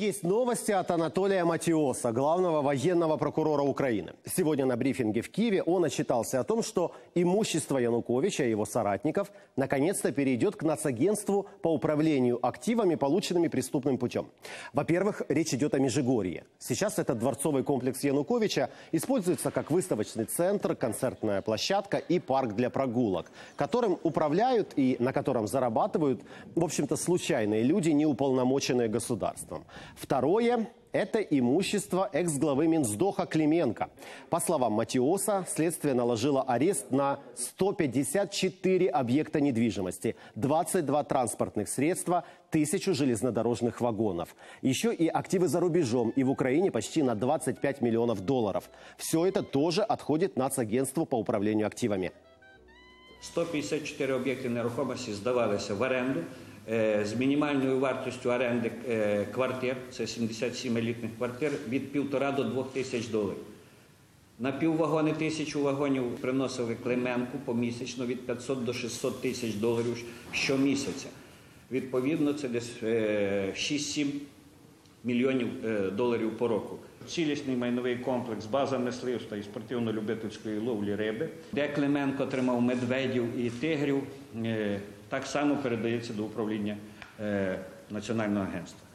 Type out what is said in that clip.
Есть новости от Анатолия Матиоса, главного военного прокурора Украины. Сегодня на брифинге в Киеве он отчитался о том, что имущество Януковича и его соратников наконец-то перейдет к нацагентству по управлению активами, полученными преступным путем. Во-первых, речь идет о Межигорье. Сейчас этот дворцовый комплекс Януковича используется как выставочный центр, концертная площадка и парк для прогулок, которым управляют и на котором зарабатывают, в общем-то, случайные люди, не уполномоченные государством. Второе – это имущество экс-главы Минсдоха Клименко. По словам Матиоса, следствие наложило арест на 154 объекта недвижимости, 22 транспортных средства, тысячу железнодорожных вагонов. Еще и активы за рубежом и в Украине почти на 25 миллионов долларов. Все это тоже отходит Нацагентству по управлению активами. 154 об'єкти нерухомості здавалися в оренду е, з мінімальною вартістю оренди е, квартир, це 77 елітних квартир, від 1,5 до 2 тисяч доларів. На піввагони тисячу вагонів приносили Клименку помісячно від 500 до 600 тисяч доларів щомісяця. Відповідно, це десь е, 6-7 мільйонів е, доларів по року. Цілісний майновий комплекс, база мисливства і спортивно-любительської ловлі риби, де Клименко тримав медведів і тигрів, е, так само передається до управління е, Національного агентства.